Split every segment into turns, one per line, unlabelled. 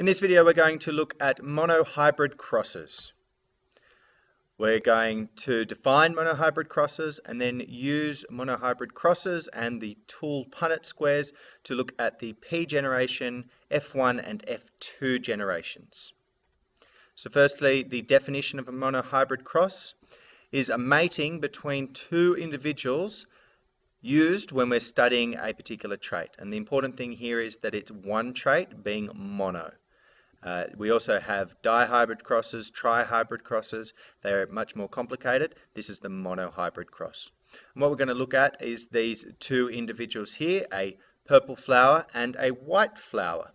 In this video we're going to look at monohybrid crosses. We're going to define monohybrid crosses and then use monohybrid crosses and the tool Punnett squares to look at the P generation, F1 and F2 generations. So firstly, the definition of a monohybrid cross is a mating between two individuals used when we're studying a particular trait. And the important thing here is that it's one trait being mono. Uh, we also have dihybrid crosses, trihybrid crosses. They're much more complicated. This is the monohybrid cross. And what we're going to look at is these two individuals here, a purple flower and a white flower.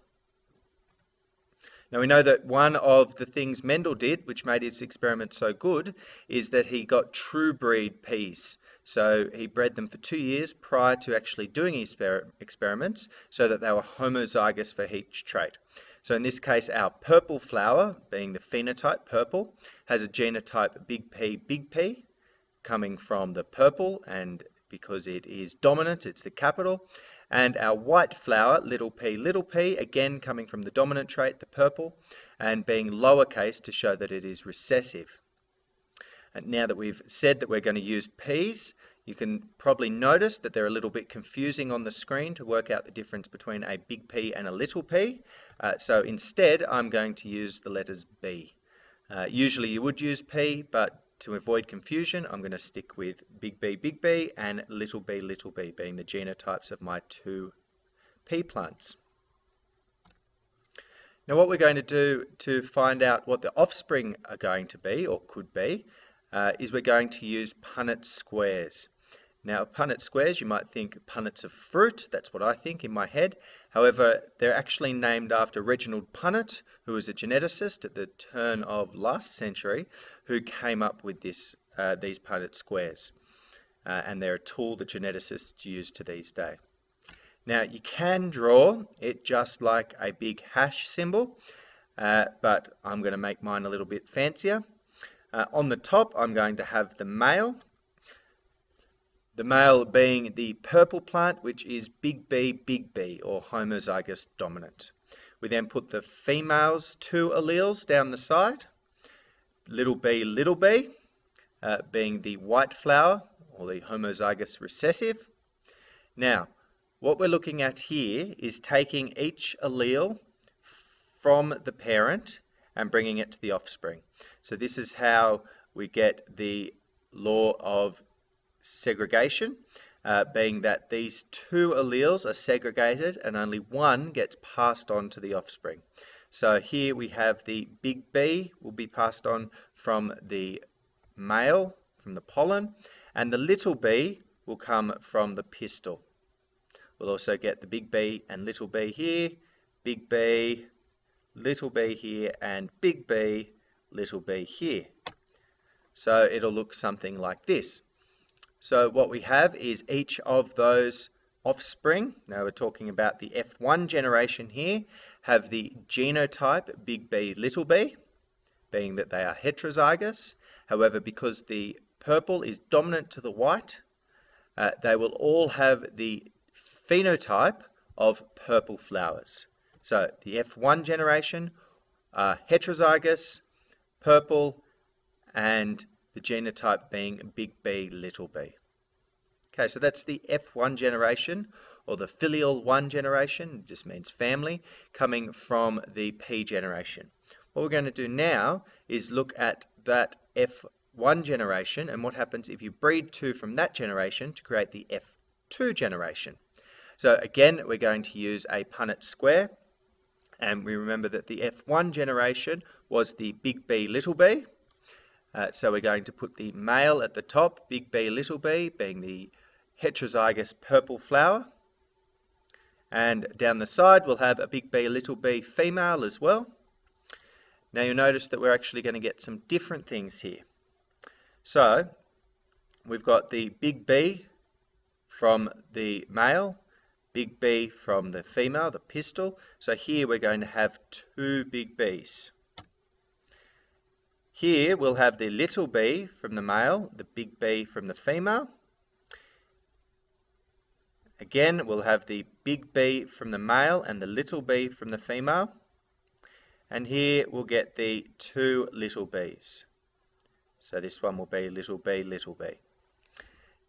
Now we know that one of the things Mendel did, which made his experiment so good, is that he got true breed peas. So he bred them for two years prior to actually doing his experiments so that they were homozygous for each trait. So in this case, our purple flower, being the phenotype purple, has a genotype big P, big P, coming from the purple, and because it is dominant, it's the capital. And our white flower, little p, little p, again coming from the dominant trait, the purple, and being lowercase to show that it is recessive. And now that we've said that we're going to use p's, you can probably notice that they're a little bit confusing on the screen to work out the difference between a big P and a little p. Uh, so instead, I'm going to use the letters B. Uh, usually you would use P, but to avoid confusion, I'm going to stick with big B, big B, and little b, little b, being the genotypes of my two pea plants. Now what we're going to do to find out what the offspring are going to be, or could be, uh, is we're going to use Punnett squares. Now, Punnett squares, you might think punnets of fruit. That's what I think in my head. However, they're actually named after Reginald Punnett, who was a geneticist at the turn of last century, who came up with this, uh, these Punnett squares. Uh, and they're a tool that geneticists use to these days. Now, you can draw it just like a big hash symbol, uh, but I'm going to make mine a little bit fancier. Uh, on the top, I'm going to have the male, the male being the purple plant, which is big B, big B, or homozygous dominant. We then put the females two alleles down the side, little b, little b, uh, being the white flower, or the homozygous recessive. Now, what we're looking at here is taking each allele from the parent and bringing it to the offspring. So this is how we get the law of segregation, uh, being that these two alleles are segregated and only one gets passed on to the offspring. So here we have the big B will be passed on from the male, from the pollen, and the little b will come from the pistil. We'll also get the big B and little b here, big B, little b here, and big B, little b here. So it'll look something like this. So what we have is each of those offspring, now we're talking about the F1 generation here, have the genotype big B little b, being that they are heterozygous. However, because the purple is dominant to the white, uh, they will all have the phenotype of purple flowers. So the F1 generation are heterozygous, purple, and the genotype being big B, little b. Okay, so that's the F1 generation, or the filial 1 generation, just means family, coming from the P generation. What we're going to do now is look at that F1 generation and what happens if you breed two from that generation to create the F2 generation. So again, we're going to use a Punnett square, and we remember that the F1 generation was the big B, little b, uh, so we're going to put the male at the top, big B, little b, being the heterozygous purple flower. And down the side we'll have a big B, little b female as well. Now you'll notice that we're actually going to get some different things here. So we've got the big B from the male, big B from the female, the pistil. So here we're going to have two big B's. Here we'll have the little b from the male, the big B from the female. Again, we'll have the big B from the male and the little b from the female. and here we'll get the two little b's. So this one will be little b, little b.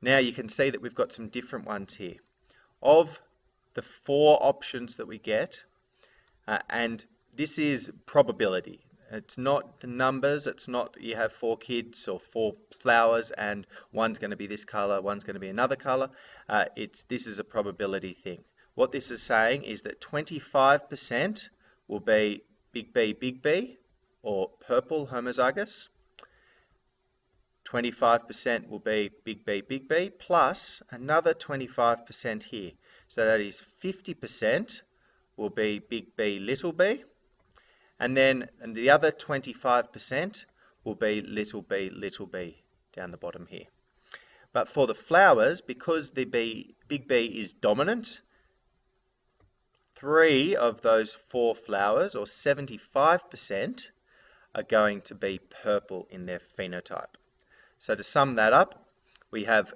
Now you can see that we've got some different ones here. Of the four options that we get, uh, and this is probability. It's not the numbers, it's not you have four kids or four flowers and one's going to be this color, one's going to be another color. Uh, it's This is a probability thing. What this is saying is that 25% will be big B, big B, or purple homozygous. 25% will be big B, big B, plus another 25% here. So that is 50% will be big B, little b, and then and the other 25% will be little b, little b down the bottom here. But for the flowers, because the B, big B is dominant, three of those four flowers, or 75%, are going to be purple in their phenotype. So to sum that up, we have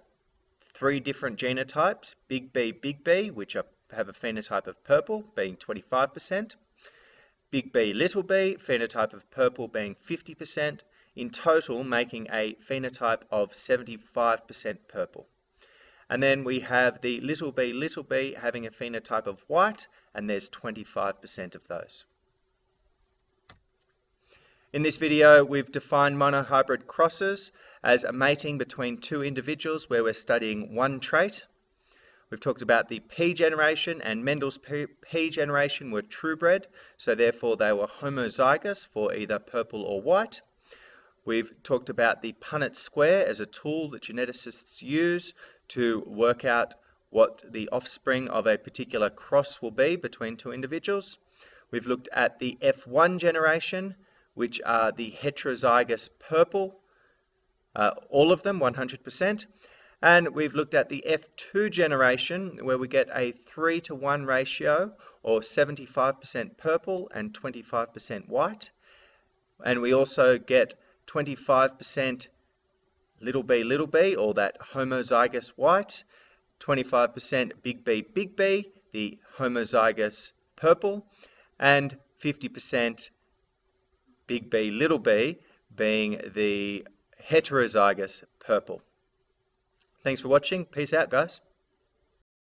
three different genotypes, big B, big B, which are, have a phenotype of purple, being 25%, big B, little b, phenotype of purple being 50%, in total making a phenotype of 75% purple. And then we have the little b, little b having a phenotype of white, and there's 25% of those. In this video, we've defined monohybrid crosses as a mating between two individuals where we're studying one trait. We've talked about the P generation and Mendel's P, generation were truebred, so therefore they were homozygous for either purple or white. We've talked about the Punnett square as a tool that geneticists use to work out what the offspring of a particular cross will be between two individuals. We've looked at the F1 generation, which are the heterozygous purple, uh, all of them 100%. And we've looked at the F2 generation, where we get a 3 to 1 ratio, or 75% purple and 25% white. And we also get 25% little b, little b, or that homozygous white, 25% big B, big B, the homozygous purple, and 50% big B, little b, being the heterozygous purple. Thanks for watching. Peace out, guys.